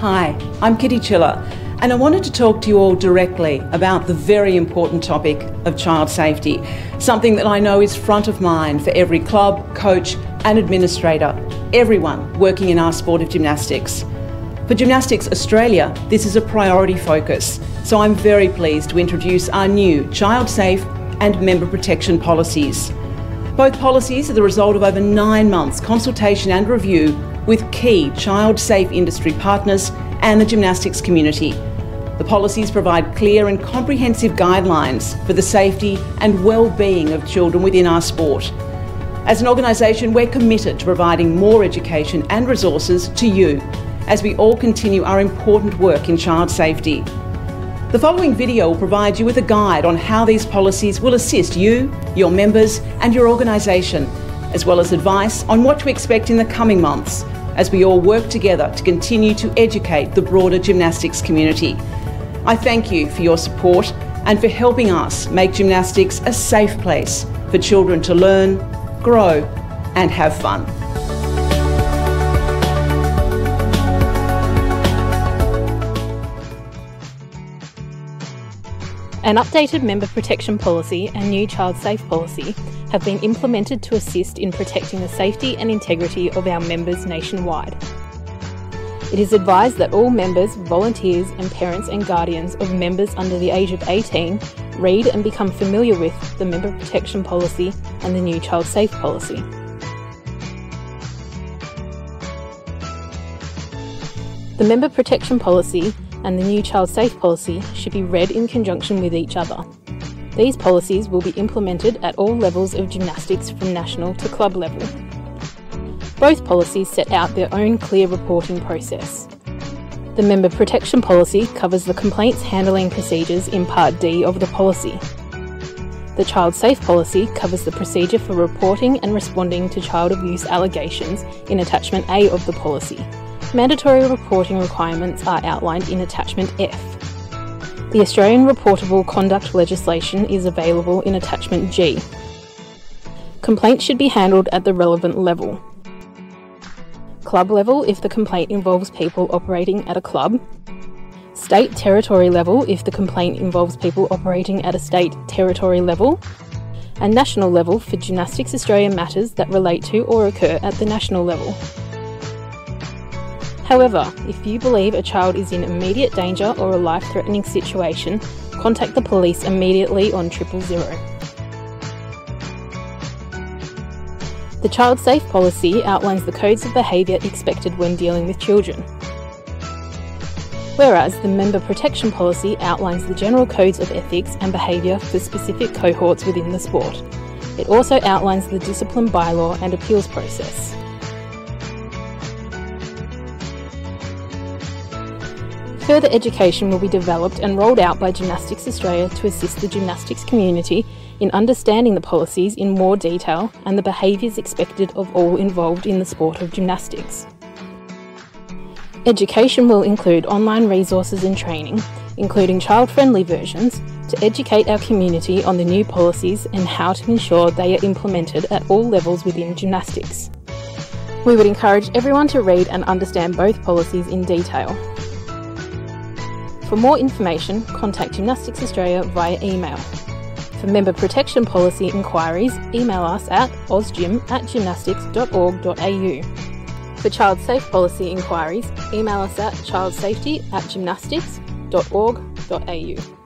Hi, I'm Kitty Chiller, and I wanted to talk to you all directly about the very important topic of child safety, something that I know is front of mind for every club, coach, and administrator, everyone working in our sport of gymnastics. For Gymnastics Australia, this is a priority focus, so I'm very pleased to introduce our new child safe and member protection policies. Both policies are the result of over nine months consultation and review with key child safe industry partners and the gymnastics community. The policies provide clear and comprehensive guidelines for the safety and well-being of children within our sport. As an organisation, we're committed to providing more education and resources to you as we all continue our important work in child safety. The following video will provide you with a guide on how these policies will assist you, your members, and your organisation, as well as advice on what to expect in the coming months as we all work together to continue to educate the broader gymnastics community. I thank you for your support and for helping us make gymnastics a safe place for children to learn, grow, and have fun. An updated member protection policy and new child safe policy have been implemented to assist in protecting the safety and integrity of our members nationwide. It is advised that all members, volunteers, and parents and guardians of members under the age of 18 read and become familiar with the member protection policy and the new child safe policy. The member protection policy and the new child safe policy should be read in conjunction with each other. These policies will be implemented at all levels of gymnastics from national to club level. Both policies set out their own clear reporting process. The Member Protection Policy covers the complaints handling procedures in Part D of the policy. The Child Safe Policy covers the procedure for reporting and responding to child abuse allegations in Attachment A of the policy, Mandatory reporting requirements are outlined in Attachment F. The Australian Reportable Conduct legislation is available in Attachment G. Complaints should be handled at the relevant level. Club level if the complaint involves people operating at a club. State territory level if the complaint involves people operating at a state territory level. And national level for Gymnastics Australia matters that relate to or occur at the national level. However, if you believe a child is in immediate danger or a life threatening situation, contact the police immediately on triple zero. The Child Safe policy outlines the codes of behaviour expected when dealing with children. Whereas the Member Protection Policy outlines the general codes of ethics and behaviour for specific cohorts within the sport. It also outlines the discipline bylaw and appeals process. Further education will be developed and rolled out by Gymnastics Australia to assist the gymnastics community in understanding the policies in more detail and the behaviours expected of all involved in the sport of gymnastics. Education will include online resources and training, including child-friendly versions, to educate our community on the new policies and how to ensure they are implemented at all levels within gymnastics. We would encourage everyone to read and understand both policies in detail for more information, contact Gymnastics Australia via email. For member protection policy inquiries, email us at ozgym at gymnastics.org.au. For child safe policy inquiries, email us at childsafety at gymnastics.org.au.